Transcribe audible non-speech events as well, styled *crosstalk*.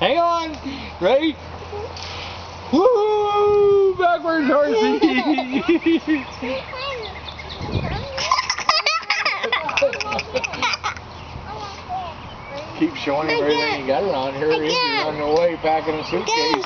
Hang on. Ready? Woo! Backwards, horsey. *laughs* Keep showing him everything you got around here. He's on the way packing a suitcase.